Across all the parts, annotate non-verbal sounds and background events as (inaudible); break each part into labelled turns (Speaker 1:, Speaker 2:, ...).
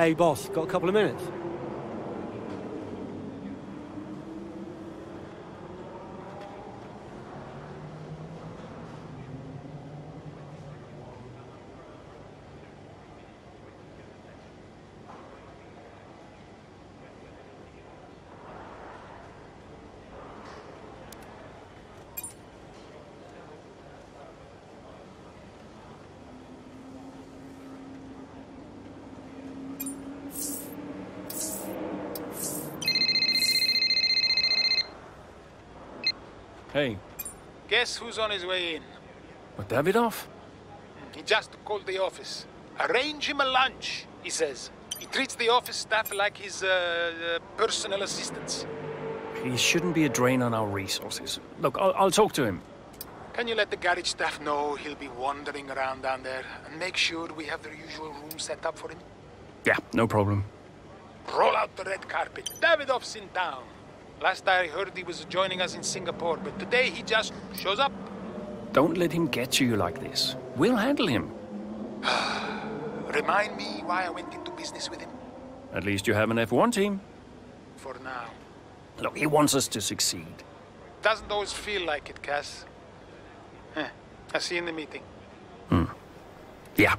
Speaker 1: Hey, boss, got a couple of minutes?
Speaker 2: Hey,
Speaker 3: Guess who's on his way in?
Speaker 2: what, Davidoff?
Speaker 3: He just called the office. Arrange him a lunch, he says. He treats the office staff like his uh, uh, personal assistants.
Speaker 2: He shouldn't be a drain on our resources. Look, I'll, I'll talk to him.
Speaker 3: Can you let the garage staff know he'll be wandering around down there and make sure we have the usual room set up for him?
Speaker 2: Yeah, no problem.
Speaker 3: Roll out the red carpet. Davidoff's in town. Last I heard he was joining us in Singapore, but today he just shows up.
Speaker 2: Don't let him get to you like this. We'll handle him. (sighs)
Speaker 3: Remind me why I went into business with him?
Speaker 2: At least you have an F1 team.
Speaker 3: For now.
Speaker 2: Look, he wants us to succeed.
Speaker 3: Doesn't always feel like it, Cass. I'll see you in the meeting. Hmm.
Speaker 2: Yeah.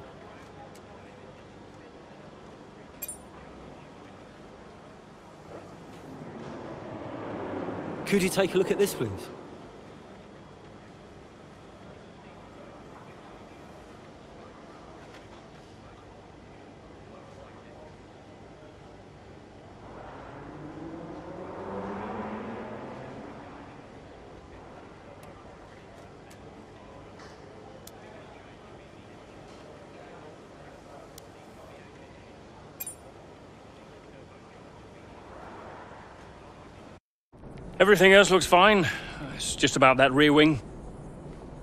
Speaker 1: Could you take a look at this, please?
Speaker 2: Everything else looks fine. It's just about that rear wing.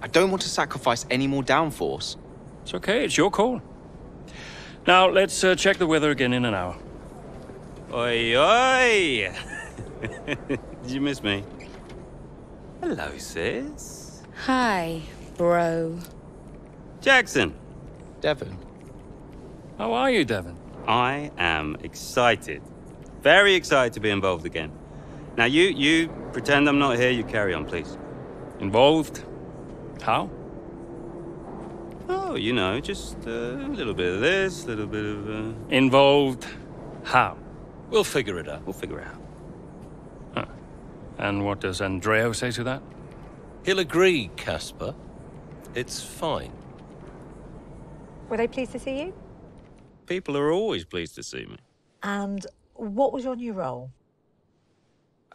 Speaker 4: I don't want to sacrifice any more downforce.
Speaker 2: It's okay, it's your call. Now, let's uh, check the weather again in an hour.
Speaker 5: Oi, oi! (laughs) Did you miss me? Hello, sis.
Speaker 6: Hi, bro.
Speaker 5: Jackson,
Speaker 4: Devon,
Speaker 2: How are you, Devon?
Speaker 5: I am excited. Very excited to be involved again. Now, you, you pretend I'm not here, you carry on, please.
Speaker 2: Involved? How?
Speaker 5: Oh, you know, just uh, a little bit of this, a little bit of. Uh...
Speaker 2: Involved? How?
Speaker 5: We'll figure it out. We'll figure it out.
Speaker 2: And what does Andreo say to that?
Speaker 7: He'll agree, Casper. It's fine.
Speaker 8: Were they pleased to see you?
Speaker 5: People are always pleased to see me.
Speaker 8: And what was your new role?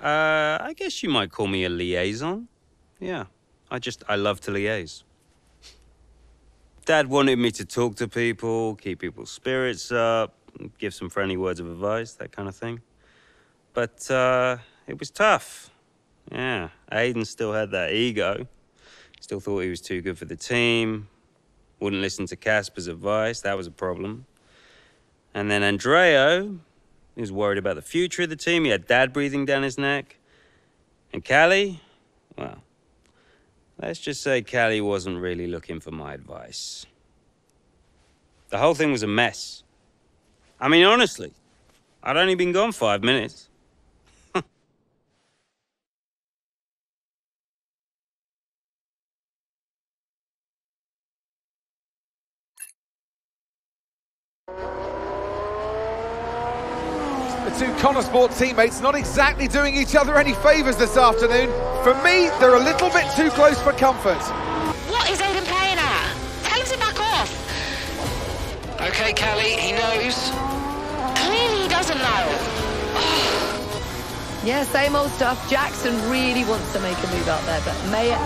Speaker 5: Uh, I guess you might call me a liaison. Yeah, I just, I love to liaise. Dad wanted me to talk to people, keep people's spirits up, give some friendly words of advice, that kind of thing. But uh, it was tough. Yeah, Aiden still had that ego. Still thought he was too good for the team. Wouldn't listen to Casper's advice. That was a problem. And then Andreo, he was worried about the future of the team. He had dad breathing down his neck. And Callie, well, let's just say Callie wasn't really looking for my advice. The whole thing was a mess. I mean, honestly, I'd only been gone five minutes.
Speaker 9: Two Konnersport teammates not exactly doing each other any favours this afternoon. For me, they're a little bit too close for comfort.
Speaker 6: What is Aiden playing at? Tell him to back off.
Speaker 10: Okay, Callie, he knows.
Speaker 6: Clearly he doesn't know. (sighs)
Speaker 11: Yeah, same old stuff. Jackson really wants to make a move out there, but Mayer,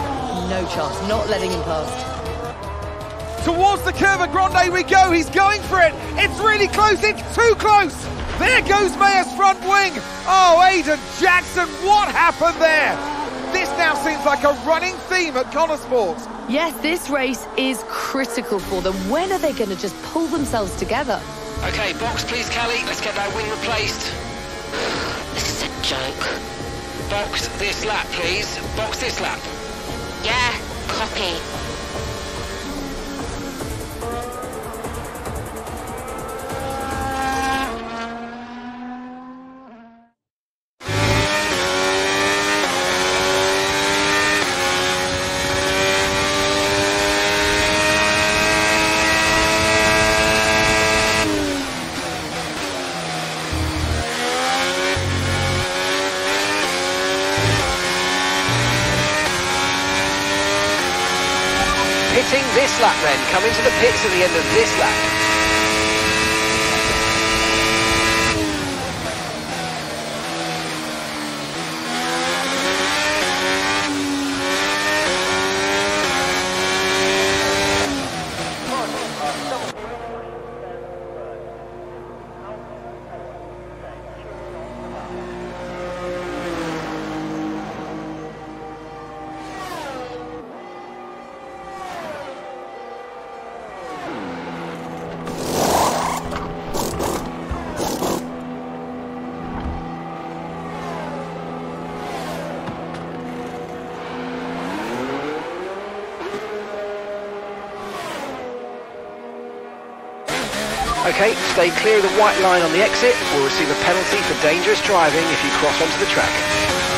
Speaker 11: no chance. Not letting him past.
Speaker 9: Towards the curve Curva Grande we go. He's going for it. It's really close. It's too close. There goes Mayer's front wing. Oh, Aiden Jackson, what happened there? This now seems like a running theme at Konnersports.
Speaker 11: Yes, this race is critical for them. When are they going to just pull themselves together?
Speaker 10: Okay, box please, Callie. Let's get that wing replaced.
Speaker 6: This is a joke.
Speaker 10: Box this lap, please. Box this lap.
Speaker 6: Yeah, copy.
Speaker 10: Pitting this lap then. Come into the pits at the end of this lap. Okay, stay clear of the white line on the exit. We'll receive a penalty for dangerous driving if you cross onto the track.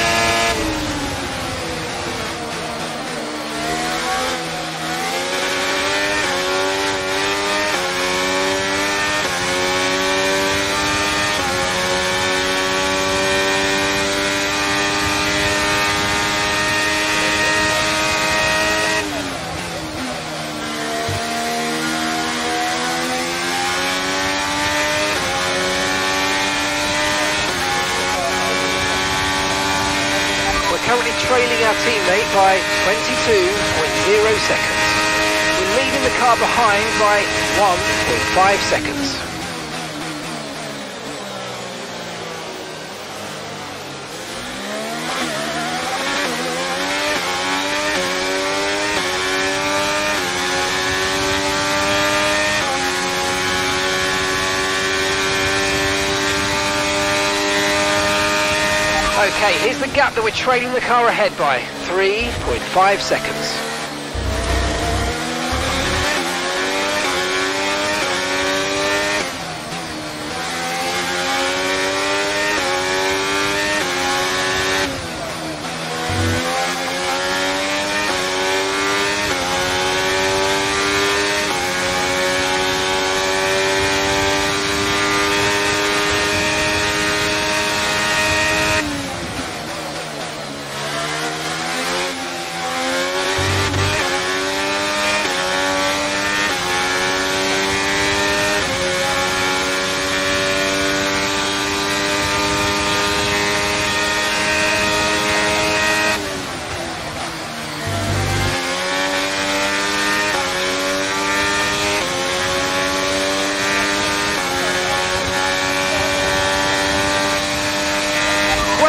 Speaker 10: seconds. We're leaving the car behind by 1.5 seconds. Okay, here's the gap that we're trailing the car ahead by. 3.5 seconds.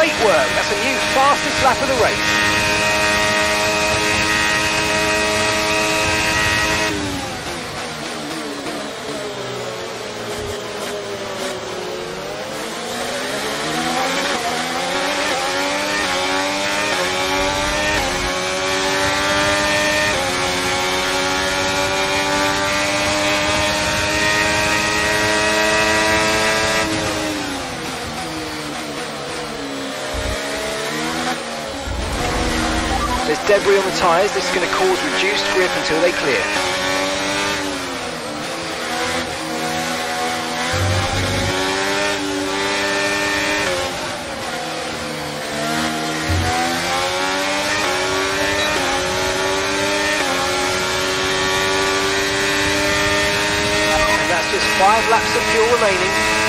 Speaker 10: Great work. That's a new fastest lap of the race. There's debris on the tyres. This is going to cause reduced grip until they clear. And that's just five laps of fuel remaining.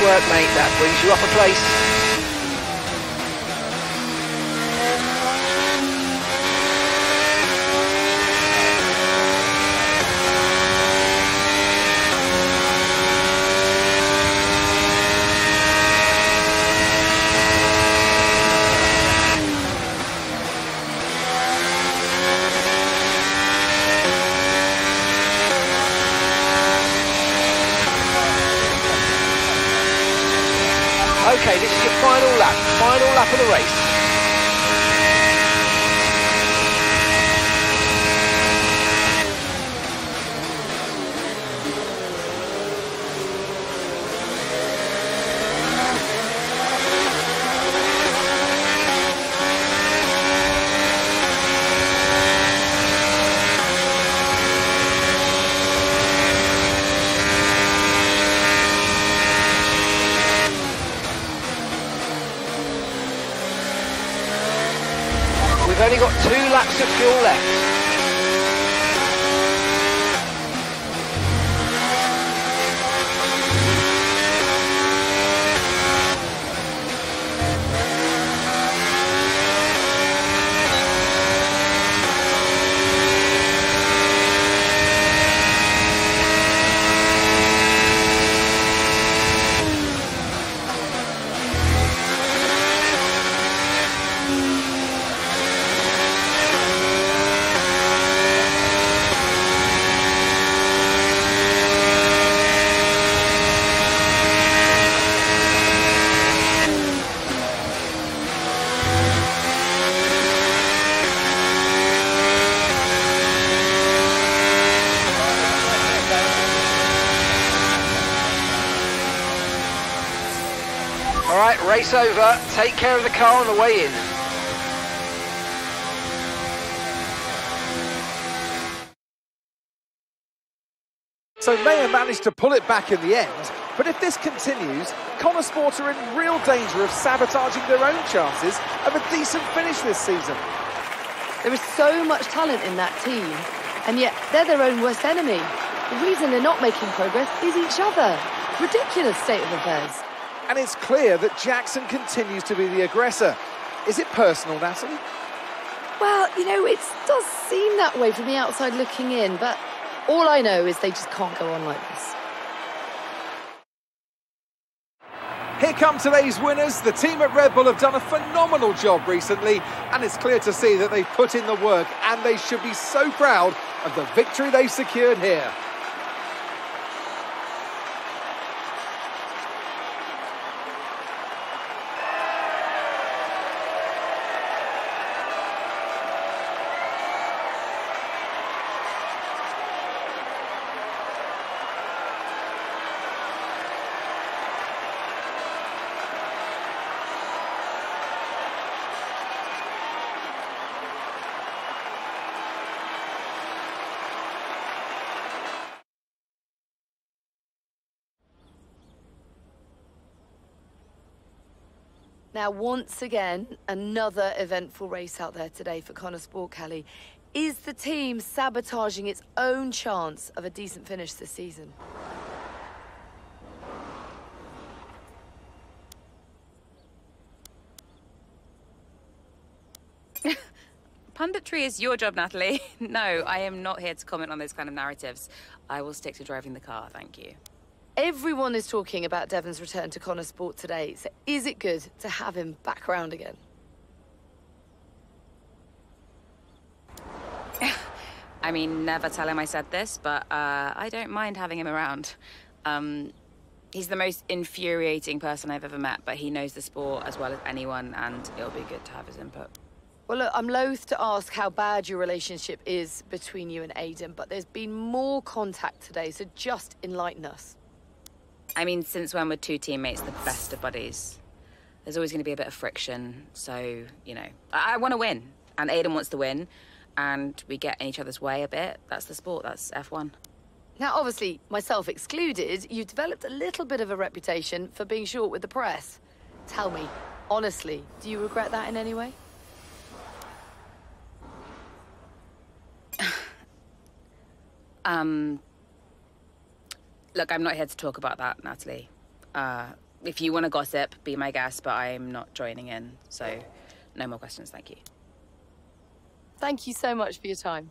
Speaker 10: Work, mate. That brings you up a place. Okay, this is your final lap. Of the race. We've only got two laps of fuel left. All right, race over. Take care of the car on the way in.
Speaker 9: So Mayer managed to pull it back in the end, but if this continues, Konnersport are in real danger of sabotaging their own chances of a decent finish this season.
Speaker 11: There is so much talent in that team, and yet they're their own worst enemy. The reason they're not making progress is each other. Ridiculous state of affairs.
Speaker 9: And it's clear that Jackson continues to be the aggressor. Is it personal, Natalie?
Speaker 11: Well, you know, it does seem that way from the outside looking in, but all I know is they just can't go on like this.
Speaker 9: Here come today's winners. The team at Red Bull have done a phenomenal job recently, and it's clear to see that they've put in the work, and they should be so proud of the victory they've secured here.
Speaker 11: Now, once again, another eventful race out there today for Connor Sport Callie. Is the team sabotaging its own chance of a decent finish this season? (laughs)
Speaker 12: Punditry is your job, Natalie. (laughs) no, I am not here to comment on those kind of narratives. I will stick to driving the car, thank you.
Speaker 11: Everyone is talking about Devon's return to Konnersport today, so is it good to have him back around again? (sighs)
Speaker 12: I mean, never tell him I said this, but uh, I don't mind having him around. Um, he's the most infuriating person I've ever met, but he knows the sport as well as anyone, and it'll be good to have his input.
Speaker 11: Well, look, I'm loath to ask how bad your relationship is between you and Aiden, but there's been more contact today, so just enlighten us.
Speaker 12: I mean, since when were two teammates the best of buddies? There's always going to be a bit of friction, so, you know, I, I want to win, and Aiden wants to win, and we get in each other's way a bit. That's the sport, that's F1.
Speaker 11: Now, obviously, myself excluded, you've developed a little bit of a reputation for being short with the press. Tell me, honestly, do you regret that in any way? (sighs)
Speaker 12: Um, look, I'm not here to talk about that, Natalie. Uh, if you want to gossip, be my guest, but I'm not joining in. So, no more questions, thank you.
Speaker 11: Thank you so much for your time.